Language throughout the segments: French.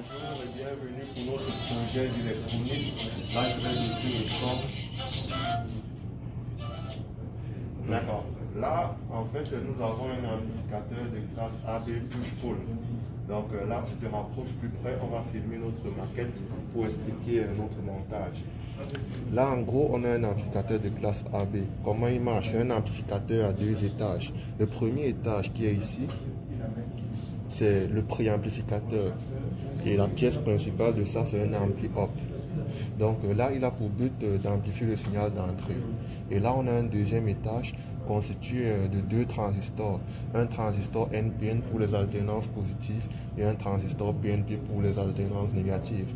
Bonjour et bienvenue pour notre projet d'électronique. D'accord. Là, en fait, nous avons un amplificateur de classe AB push pull. Donc euh, là, tu te rapproches plus près, on va filmer notre maquette pour expliquer euh, notre montage. Là, en gros, on a un amplificateur de classe AB. Comment il marche? Un amplificateur à deux étages. Le premier étage qui est ici, c'est le préamplificateur. Et la pièce principale de ça, c'est un ampli op. Donc euh, là, il a pour but d'amplifier le signal d'entrée. Et là, on a un deuxième étage constitué euh, de deux transistors. Un transistor NPN pour les alternances positives et un transistor PNP pour les alternances négatives.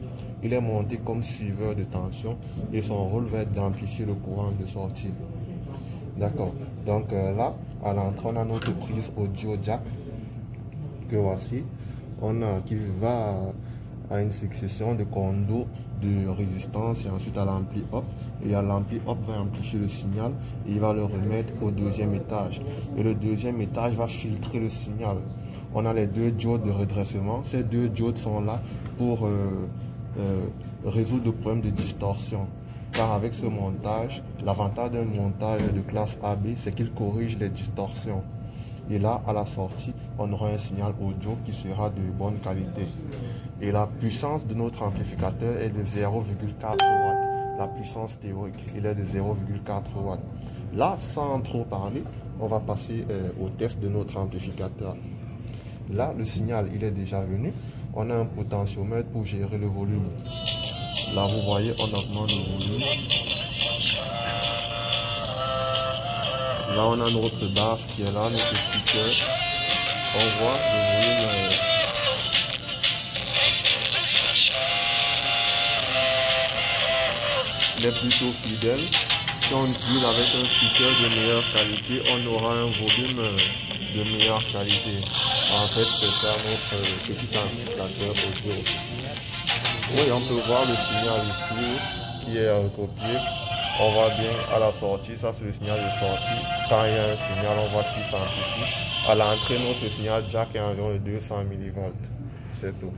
Il est monté comme suiveur de tension et son rôle va être d'amplifier le courant de sortie. D'accord. Donc euh, là, à l'entrée, on a notre prise audio jack voici. On a qui va à une succession de condos de résistance et ensuite à l'ampli hop. Et à l'ampli hop va amplifier le signal et il va le remettre au deuxième étage. Et le deuxième étage va filtrer le signal. On a les deux diodes de redressement. Ces deux diodes sont là pour euh, euh, résoudre le problème de distorsion. Car avec ce montage, l'avantage d'un montage de classe AB, c'est qu'il corrige les distorsions. Et là, à la sortie, on aura un signal audio qui sera de bonne qualité. Et la puissance de notre amplificateur est de 0,4 watts. La puissance théorique, il est de 0,4 watts. Là, sans trop parler, on va passer euh, au test de notre amplificateur. Là, le signal, il est déjà venu. On a un potentiomètre pour gérer le volume. Là, vous voyez, on augmente le volume. Là, on a notre baffe qui est là, notre speaker. On voit le volume. Euh, il est plutôt fidèle. Si on utilise avec un speaker de meilleure qualité, on aura un volume euh, de meilleure qualité. En fait, c'est ça notre euh, petit amplificateur audio. Oui, on peut voir le signal ici qui est recopié on voit bien à la sortie, ça c'est le signal de sortie. Quand il y a un signal, on voit qu'il s'amplifie. À l'entrée, notre signal jack est environ de 200 mV. C'est tout.